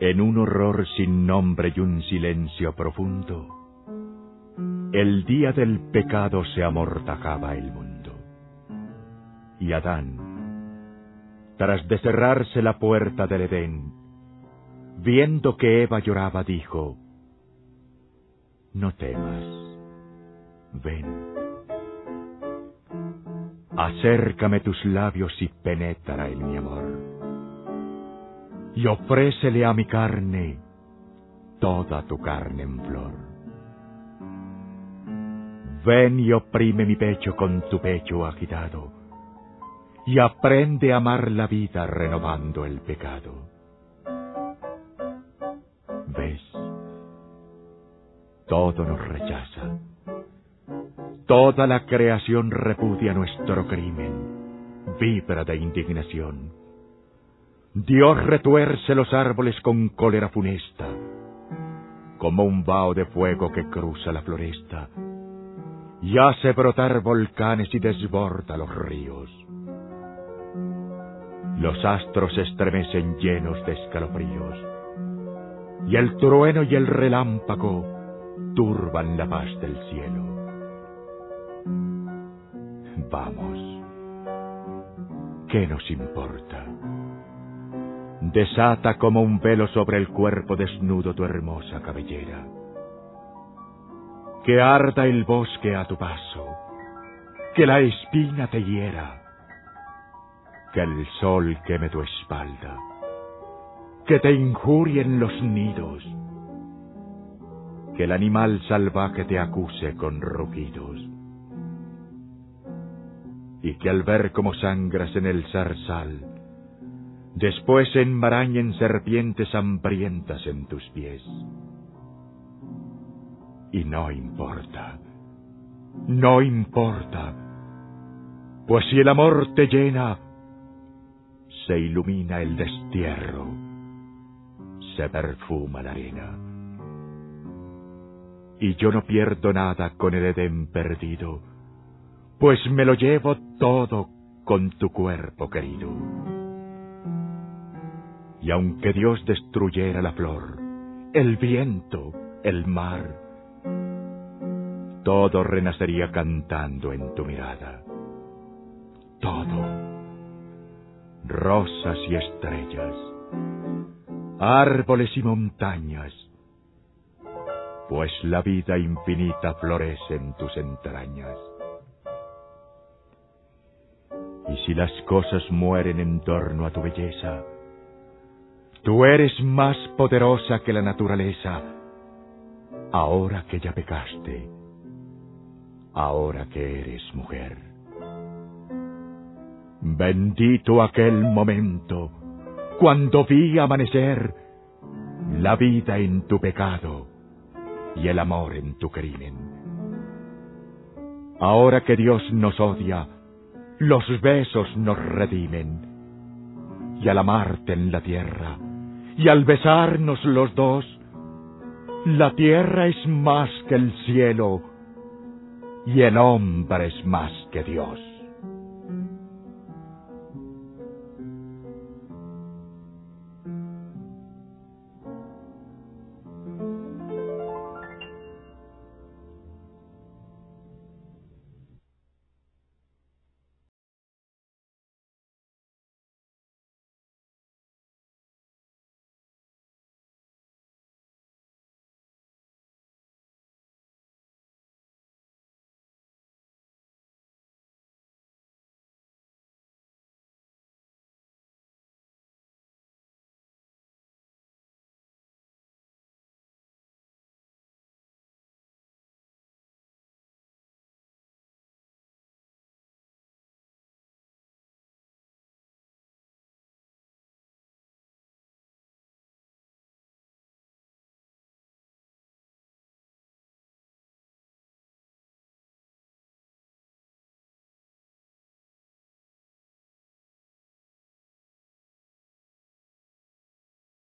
En un horror sin nombre y un silencio profundo, el día del pecado se amortajaba el mundo. Y Adán, tras de cerrarse la puerta del Edén, viendo que Eva lloraba, dijo, No temas, ven. Acércame tus labios y penetra en mi amor y ofrécele a mi carne toda tu carne en flor. Ven y oprime mi pecho con tu pecho agitado, y aprende a amar la vida renovando el pecado. ¿Ves? Todo nos rechaza. Toda la creación repudia nuestro crimen, vibra de indignación Dios retuerce los árboles con cólera funesta, como un vaho de fuego que cruza la floresta, y hace brotar volcanes y desborda los ríos. Los astros se estremecen llenos de escalofríos, y el trueno y el relámpago turban la paz del cielo. Vamos, ¿qué nos importa? Desata como un velo sobre el cuerpo desnudo tu hermosa cabellera. Que arda el bosque a tu paso, que la espina te hiera, que el sol queme tu espalda, que te injurien los nidos, que el animal salvaje te acuse con rugidos, y que al ver cómo sangras en el zarzal, después se enmarañen serpientes hambrientas en tus pies. Y no importa, no importa, pues si el amor te llena, se ilumina el destierro, se perfuma la arena. Y yo no pierdo nada con el Edén perdido, pues me lo llevo todo con tu cuerpo querido. Y aunque Dios destruyera la flor, el viento, el mar, todo renacería cantando en tu mirada. Todo. Rosas y estrellas, árboles y montañas, pues la vida infinita florece en tus entrañas. Y si las cosas mueren en torno a tu belleza, Tú eres más poderosa que la naturaleza, ahora que ya pecaste, ahora que eres mujer. Bendito aquel momento cuando vi amanecer la vida en tu pecado y el amor en tu crimen. Ahora que Dios nos odia, los besos nos redimen, y al amarte en la tierra, y al besarnos los dos, la tierra es más que el cielo y el hombre es más que Dios.